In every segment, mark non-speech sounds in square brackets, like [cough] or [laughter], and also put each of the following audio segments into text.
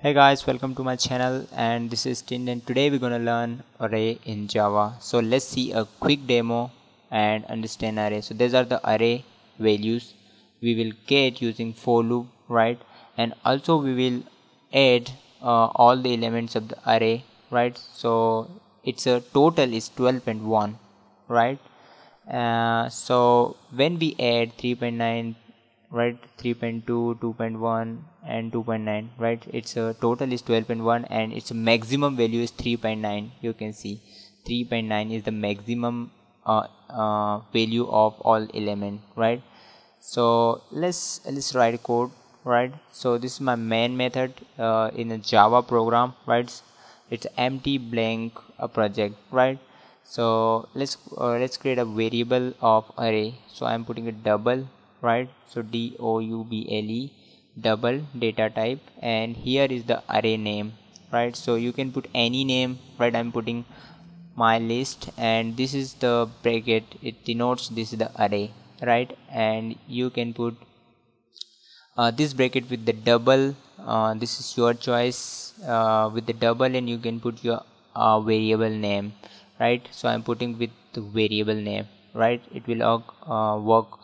Hey guys, welcome to my channel and this is Tin today we're gonna learn array in Java. So let's see a quick demo and understand array. So these are the array values we will get using for loop, right? And also we will add uh, all the elements of the array, right? So it's a total is 12.1, right? Uh, so when we add 3.9 right? 3.2 2.1 and 2.9 right? Its a total is 12.1 and its maximum value is 3.9 you can see. 3.9 is the maximum uh, uh, value of all element right? So let's let's write code right? So this is my main method uh, in a java program right? It's empty blank a project right? So let's uh, let's create a variable of array. So i'm putting a double right? So d o u b l e double data type and here is the array name right? So you can put any name right? I'm putting my list and this is the bracket. It denotes this is the array right? And you can put uh, this bracket with the double uh, this is your choice uh, with the double and you can put your uh, variable name right? So i'm putting with the variable name right? It will uh, work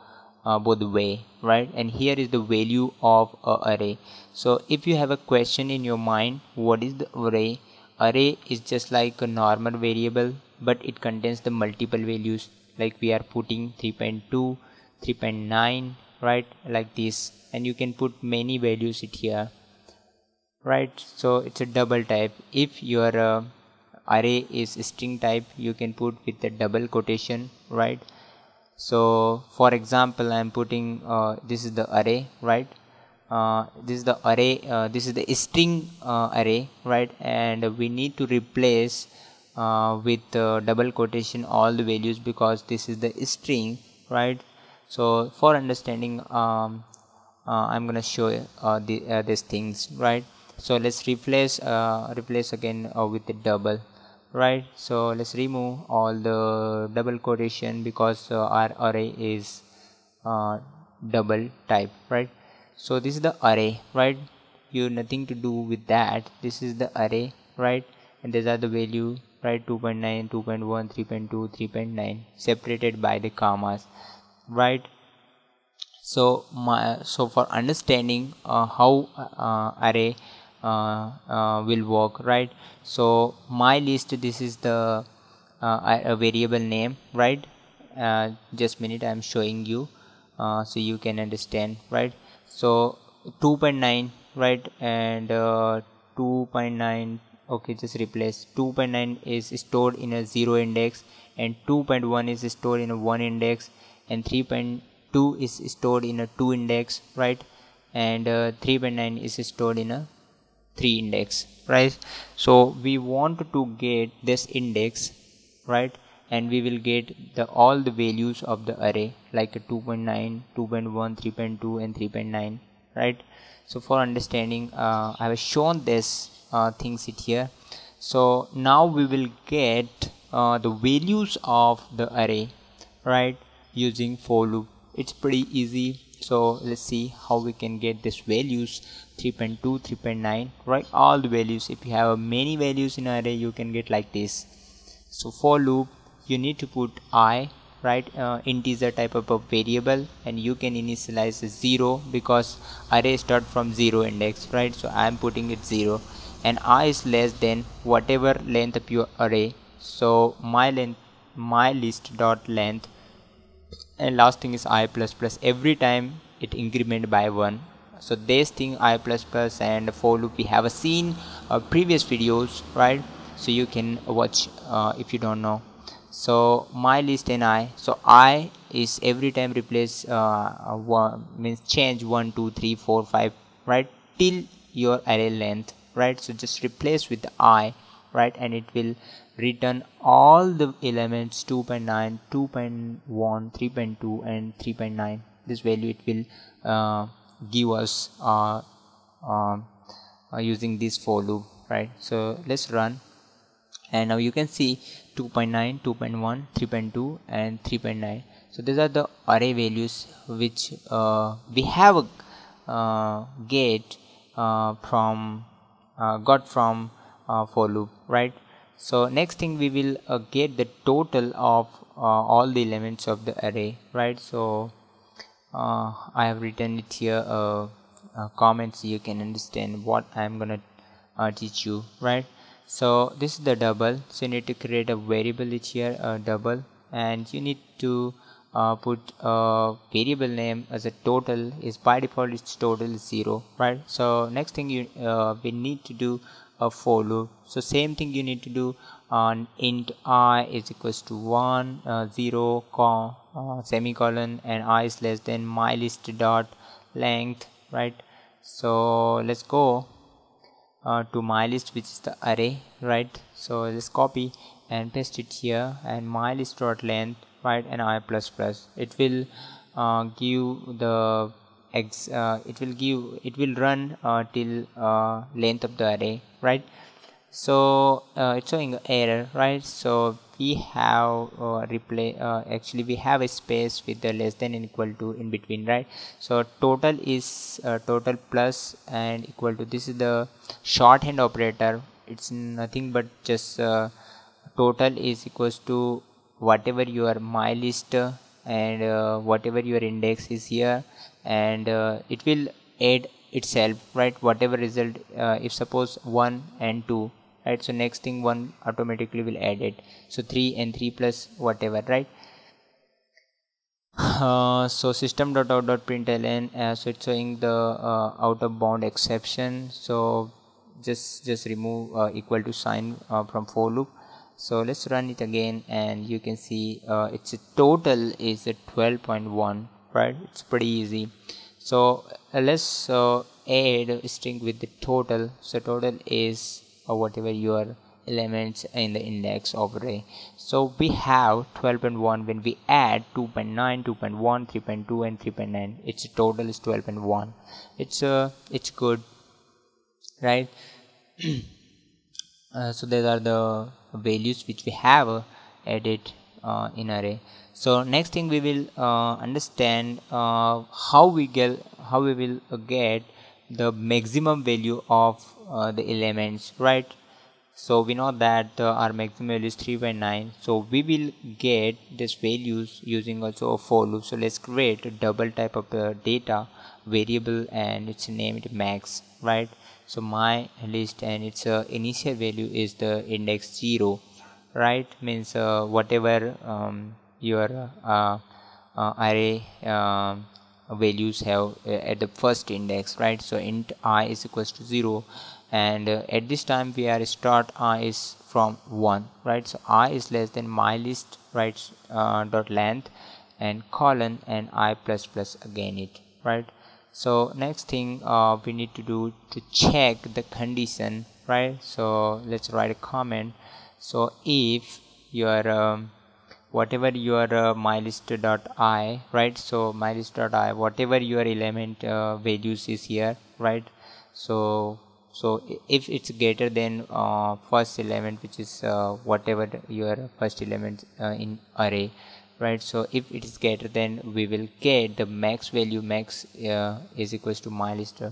uh, both way right? And here is the value of a array. So if you have a question in your mind what is the array? Array is just like a normal variable but it contains the multiple values. Like we are putting 3.2 3.9 right? Like this. And you can put many values it here right? So it's a double type. If your uh, array is string type you can put with the double quotation right so for example i'm putting uh, this is the array right? Uh, this is the array uh, this is the string uh, array right? And we need to replace uh, with double quotation all the values because this is the string right? So for understanding um, uh, i'm gonna show the, these things right? So let's replace replace again with the double right? So let's remove all the double quotation because uh, our array is uh, double type right? So this is the array right? You nothing to do with that. This is the array right? And these are the value right? 2.9 2.1 3.2 3.9 separated by the commas right? So my so for understanding uh, how uh, array Uh, uh, will work right? So my list this is the uh, a variable name right? Uh, just minute i'm showing you so you can understand right? So 2.9 right? And 2.9 okay just replace. 2.9 is stored in a zero index and 2.1 is stored in a one index and 3.2 is stored in a two index right? And uh, 3.9 is stored in a 3 index right? So we want to get this index right? And we will get the all the values of the array like 2.9 2.1 3.2 and 3.9 right? So for understanding uh, i have shown this uh, things it here. So now we will get uh, the values of the array right? Using for loop it's pretty easy. So let's see how we can get this values 3.2 3.9 right all the values. If you have many values in array you can get like this. So for loop you need to put i right uh, integer type of a variable and you can initialize zero because array start from zero index right? So i am putting it zero. And i is less than whatever length of your array. So my length my list dot length and last thing is i plus plus. Every time it increment by one. So this thing i plus plus and for loop we have seen uh, previous videos right? So you can watch uh, if you don't know. So my list and i so i is every time replace uh, one means change one two three four five right? Till your array length right? So just replace with i right? And it will return all the elements 2.9 2.1 3.2 and 3.9 this value it will uh, give us uh, um, uh, using this for loop right? So let's run. And now you can see 2.9 2.1 3.2 and 3.9 so these are the array values which uh, we have uh, get uh, from uh, got from uh, for loop right? So next thing we will uh, get the total of uh, all the elements of the array right? So uh, I have written it here uh, comments. You can understand what I'm gonna teach you right? So this is the double. So you need to create a variable here a double. And you need to uh, put a variable name as a total is by default its total is zero right? So next thing you uh, we need to do a for loop so same thing you need to do on int i is equals to 1 uh, 0 com, uh, semicolon and i is less than my list dot length right? So let's go uh, to my list which is the array right? So let's copy and paste it here and my list dot length right and i plus plus. It will uh, give the x uh, it will give it will run uh, till uh, length of the array right? So it's showing error right? So we have uh, replay uh, actually we have a space with the less than and equal to in between right? So total is uh, total plus and equal to this is the shorthand operator. It's nothing but just total is equals to whatever your my list and uh, whatever your index is here and uh, it will add itself right? Whatever result uh, if suppose 1 and 2 right? So next thing 1 automatically will add it. So 3 and 3 plus whatever right? Uh, so system dot out dot println uh, so it's showing the uh, out of bound exception. So just just remove uh, equal to sign uh, from for loop so let's run it again and you can see uh, its total is at 12.1 right? It's pretty easy. So uh, let's uh, add a string with the total. So total is uh, whatever your elements in the index of array. So we have 12.1 when we add 2.9 2.1 3.2 and 3.9 its total is 12.1 it's uh it's good right [clears throat] uh, so these are the values which we have uh, added uh, in array. So next thing we will uh, understand uh, how we get how we will get the maximum value of the elements right? So we know that our maximum value is 3 by 9 so we will get these values using also a for loop. So let's create a double type of data variable and it's named max right so my list and its uh, initial value is the index 0 right? Means uh, whatever um, your uh, uh array um, values have uh, at the first index right? So int i is equals to 0 and uh, at this time we are start i is from 1 right? So i is less than my list right dot length and colon and i plus plus again it right so next thing uh, we need to do to check the condition right? So let's write a comment. So if your um, whatever your uh, mylist dot i right? So mylist dot i whatever your element uh, values is here right? So so if it's greater than uh, first element which is uh, whatever your first element uh, in array right? So if it is greater then we will get the max value max uh, is equals to my list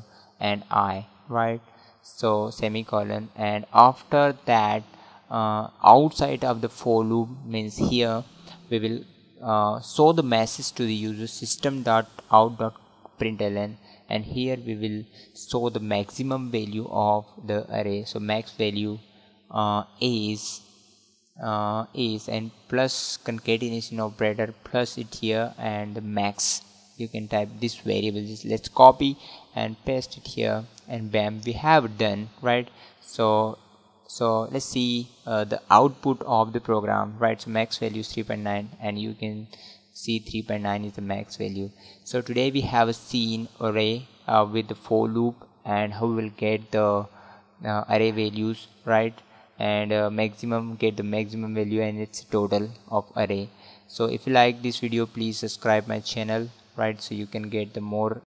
and i right? So semicolon. And after that uh, outside of the for loop means here we will uh, show the message to the user system dot out dot println. And here we will show the maximum value of the array. So max value uh, is uh, is and plus concatenation operator plus it here and max. You can type this variable just let's copy and paste it here and bam we have done right? So so let's see uh, the output of the program right? So max value is 3.9 and you can see 3.9 is the max value. So today we have a scene array uh, with the for loop and how we will get the uh, array values right and uh, maximum get the maximum value and its total of array. So if you like this video please subscribe my channel right? So you can get the more